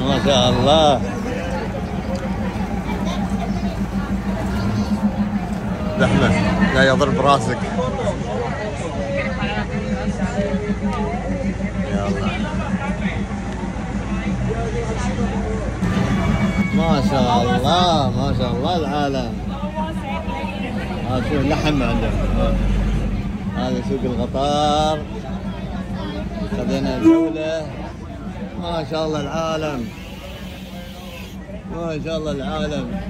ما شاء الله. زحمة لا يضرب راسك. ما شاء الله ما شاء الله العالم. هذا شوف لحم عندهم هذا سوق الغطار خذينا جولة ما شاء الله العالم. ما شاء الله العالم.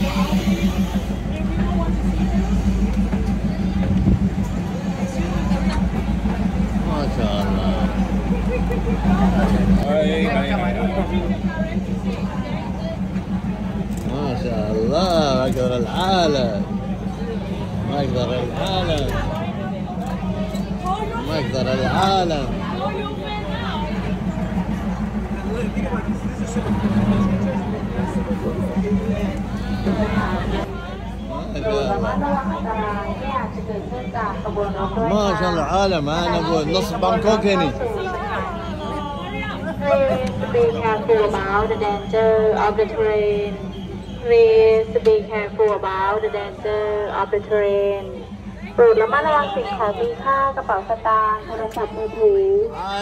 ما ما شاء الله أقدر العالم. ما أقدر العالم. ما أقدر العالم. ما شاء الله العالم أنا ابو نص بانكوكني Please be careful about the danger of the train. Please be careful about the danger of the train. โปรดระมัดระวังสิ่งของมีค่ากระเป๋าสตางค์โทรศัพท์มือถือ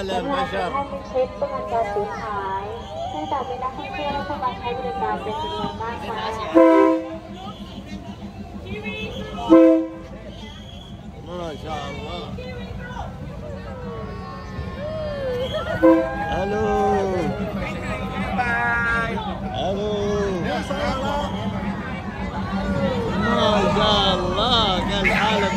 และทางท่านไม่ชิคประกันการเสียหายในื่องจากมีนักท่องเที่ยวและผู้มาใช้บริการเป็นจำนวนมากค่ะ Thank you. ألو ألو ما شاء الله قال العالم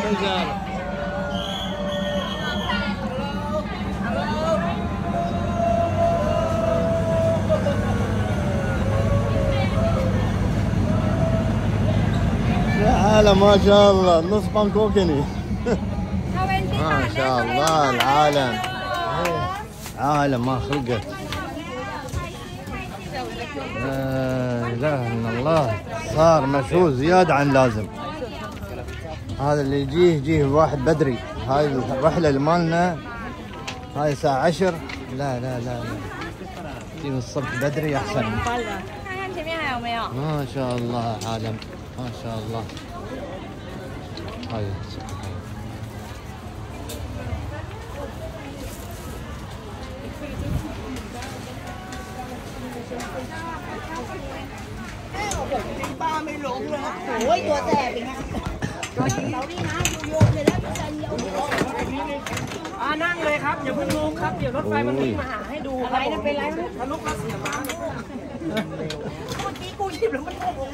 عالم ما شاء الله نص بانكوك هني ما شاء الله العالم آه، عالم ما خلقت. آه، لا اله الا الله صار مشهور زيادة عن لازم. هذا اللي يجيه يجيه واحد بدري. هاي الرحلة مالنا هاي الساعة 10 لا لا لا لا. الصبح بدري أحسن. ما شاء الله عالم. ما شاء الله. هاي. ป้าไม่หลงเลยโอ้ยตัวแสบอีกนะตัวจรินะโยนเลยแล้วจันโยนอ่านั่งเลยครับอย่าเพิ่งลุกครับเดี๋ยวรถไฟมันวิ่งมาหาให้ดูอะไรนะเป็นไรทะลุกระเสียมาเมื่อกี้กูหยิบแล้วมันโค้ง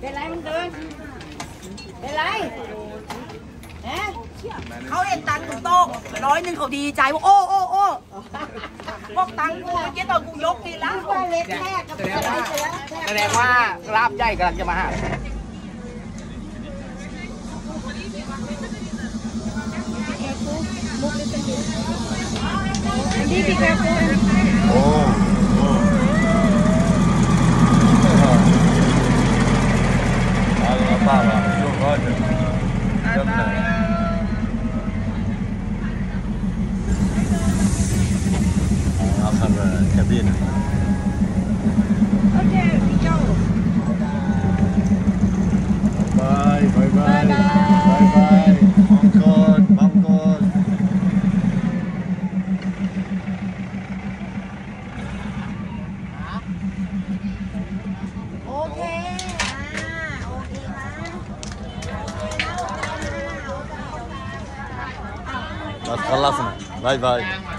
เป็นไรมันเดินเป็นไร เขาเห็นตังค์ถูกต้องร้อยหนึ่งเขาดีใจว่าโอ้โอ้โอ้พวกตังค์กูเมื่อกี้ตอนกูยกนี่แล้วเล็กแค่กับแสดงว่าลาบใหญ่กำลังจะมาหาดีดีครับโอ้เอาละป้าว่าช่วงก็จะเริ่มเลย have a cabin. Okay, we go. Bye, bye, bye. Bye, bye. Bye, bye. Encore, encore. That's the last one. Bye bye.